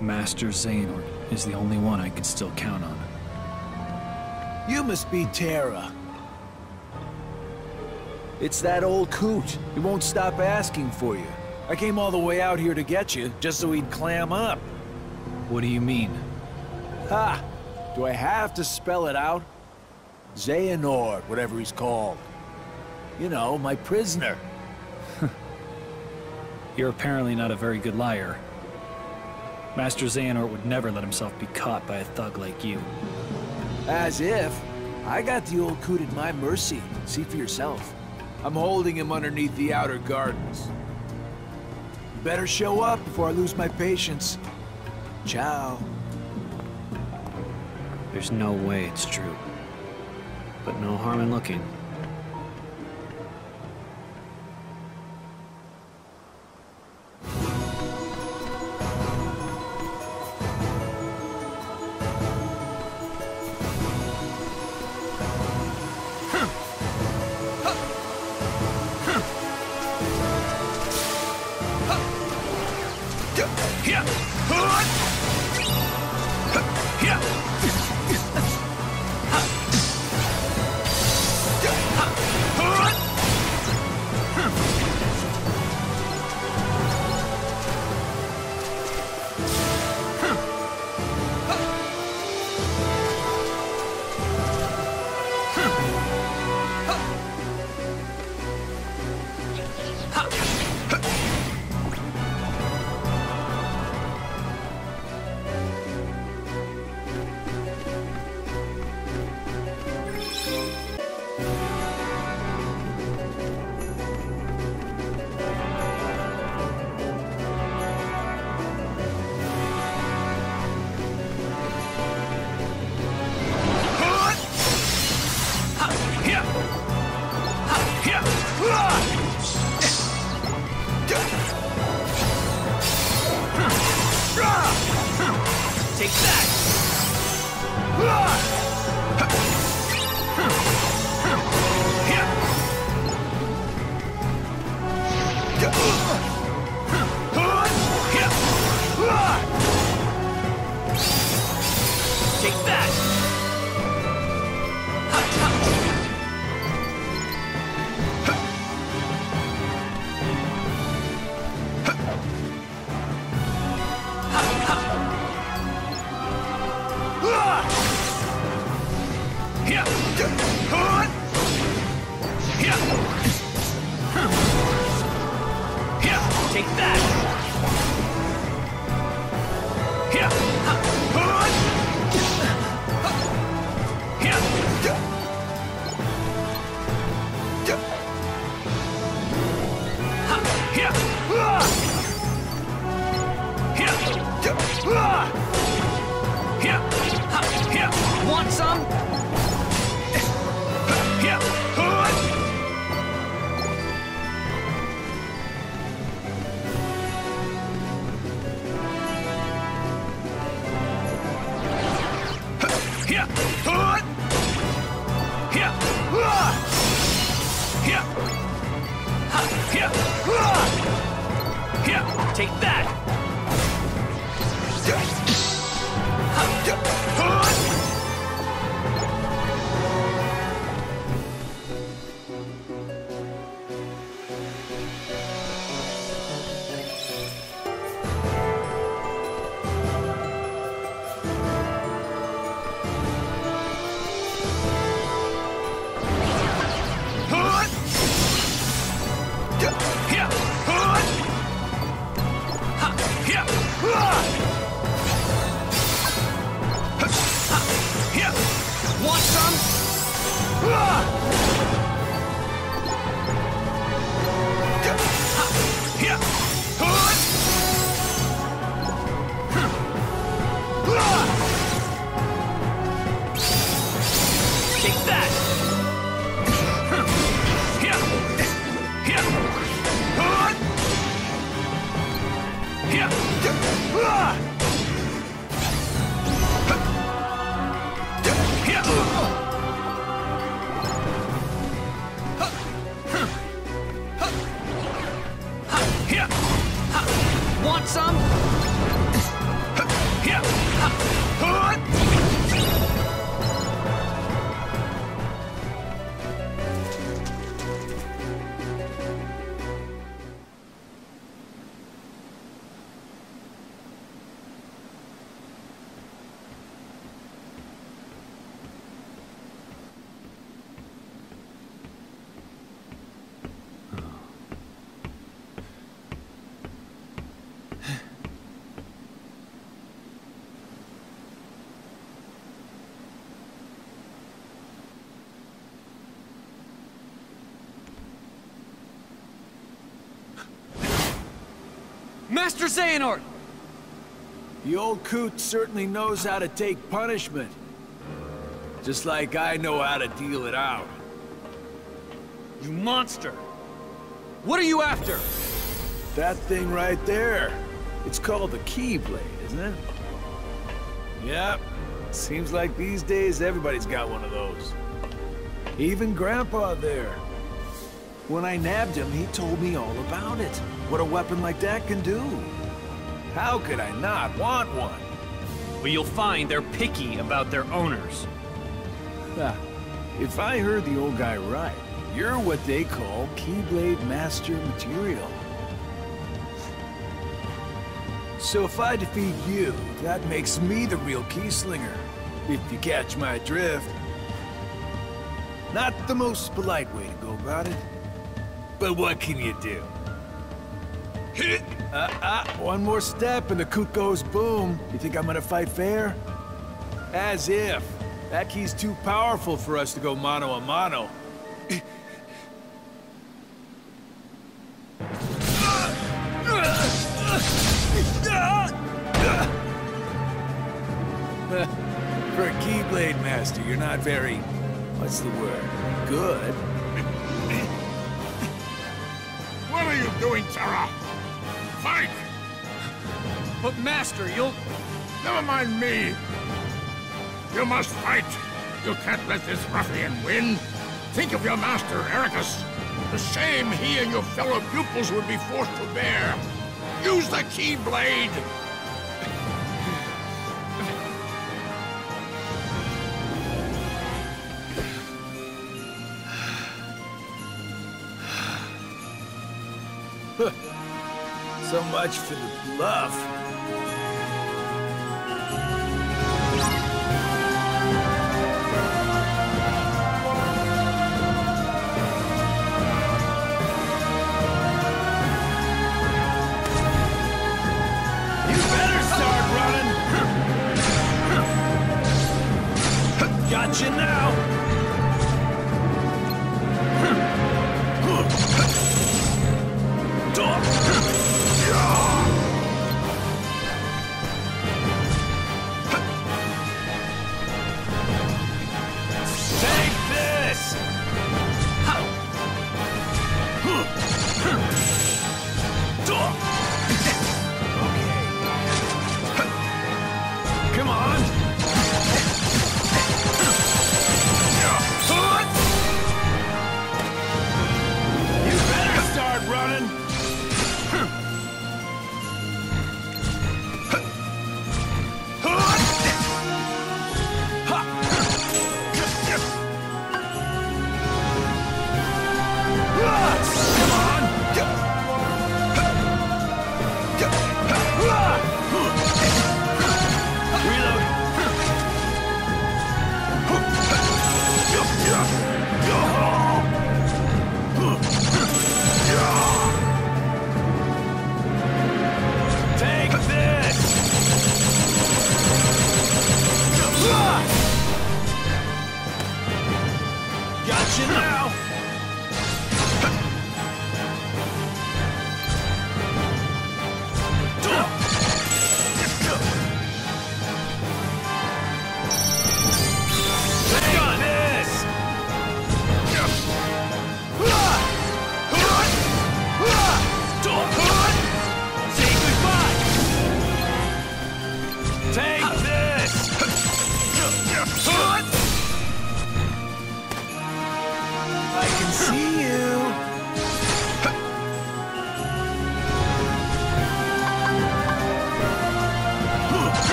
Master Xehanort is the only one I can still count on. You must be Terra. It's that old coot. He won't stop asking for you. I came all the way out here to get you, just so he'd clam up. What do you mean? Ha! Do I have to spell it out? Xehanort, whatever he's called. You know, my prisoner. You're apparently not a very good liar. Master Xehanort would never let himself be caught by a thug like you. As if. I got the old coot at my mercy. See for yourself. I'm holding him underneath the outer gardens. You better show up before I lose my patience. Ciao. There's no way it's true. But no harm in looking. Master Xehanort! The old coot certainly knows how to take punishment. Just like I know how to deal it out. You monster! What are you after? That thing right there. It's called the Keyblade, isn't it? Yep. Seems like these days everybody's got one of those. Even Grandpa there. When I nabbed him, he told me all about it. What a weapon like that can do. How could I not want one? Well, you'll find they're picky about their owners. If I heard the old guy right, you're what they call Keyblade Master material. So if I defeat you, that makes me the real Keyslinger. If you catch my drift. Not the most polite way to go about it. But what can you do? Uh, uh, one more step and the coot goes boom. You think I'm gonna fight fair? As if. That key's too powerful for us to go mano a mano. For a Keyblade Master, you're not very... What's the word? Good. What are you doing, Terra? Fight! But Master, you'll... Never mind me. You must fight. You can't let this ruffian win. Think of your master, Eraqus. The shame he and your fellow pupils would be forced to bear. Use the Keyblade! So much for the bluff. You better start running! Gotcha now!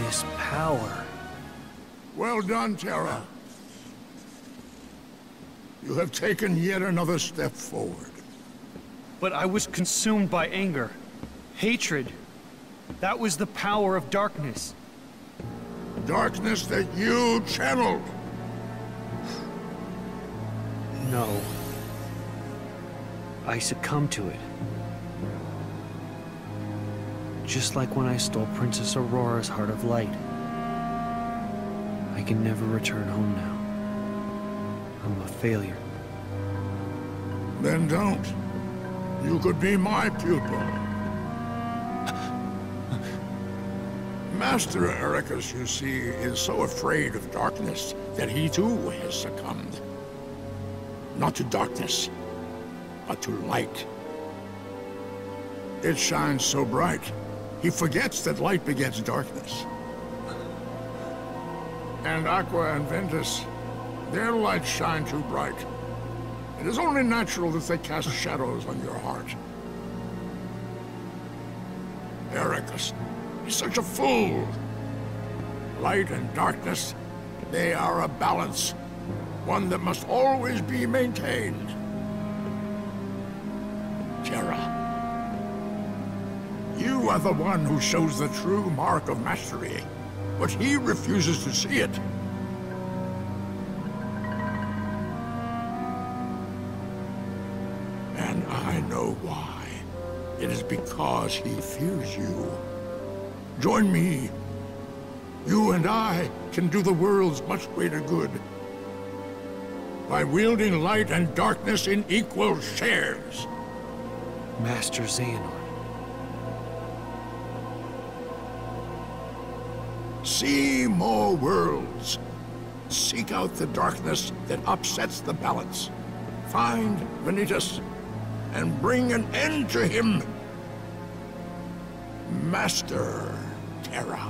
This power. Well done, Terra. You have taken yet another step forward. But I was consumed by anger, hatred. That was the power of darkness. Darkness that you channeled. No. I succumbed to it. Just like when I stole Princess Aurora's Heart of Light. I can never return home now. I'm a failure. Then don't. You could be my pupil. Master Eraqus, you see, is so afraid of darkness that he too has succumbed. Not to darkness, but to light. It shines so bright, he forgets that light begets darkness. And Aqua and Ventus, their lights shine too bright. It is only natural that they cast shadows on your heart. Eraqus, he's such a fool. Light and darkness, they are a balance. One that must always be maintained. You are the one who shows the true mark of mastery, but he refuses to see it. And I know why. It is because he fears you. Join me. You and I can do the world's much greater good. By wielding light and darkness in equal shares. Master Xehanort. See more worlds. Seek out the darkness that upsets the balance. Find Vanitas and bring an end to him. Master Terra.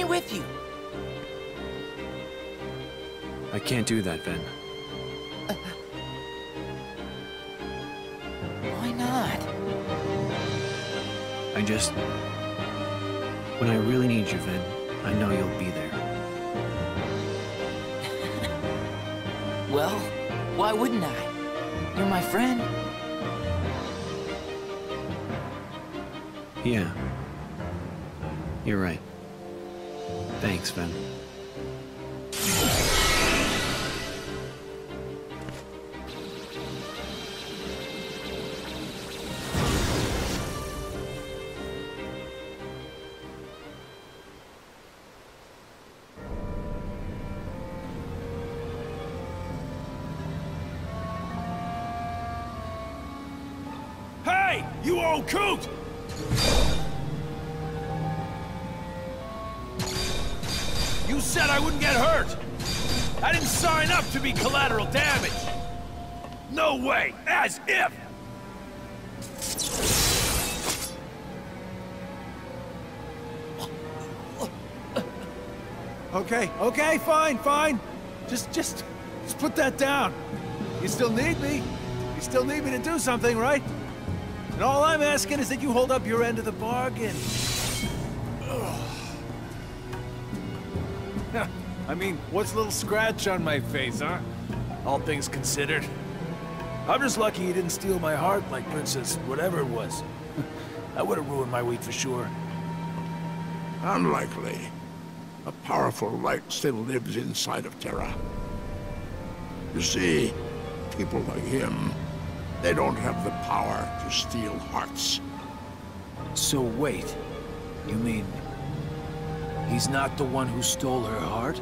Me with you. I can't do that, Ven. Why not? I just... When I really need you, Ven, I know you'll be there. Well, why wouldn't I? You're my friend. Yeah. You're right. Thanks, Ven. Hey, you old coot! Said I wouldn't get hurt! I didn't sign up to be collateral damage! No way! As if! Okay, okay, fine, fine. Just, just, just put that down. You still need me. You still need me to do something, right? And all I'm asking is that you hold up your end of the bargain. Ugh. I mean, what's a little scratch on my face, huh? All things considered. I'm just lucky you didn't steal my heart like Princess whatever it was. that would have ruined my week for sure. Unlikely. A powerful light still lives inside of Terra. You see, people like him, they don't have the power to steal hearts. So wait, you mean... He's not the one who stole her heart?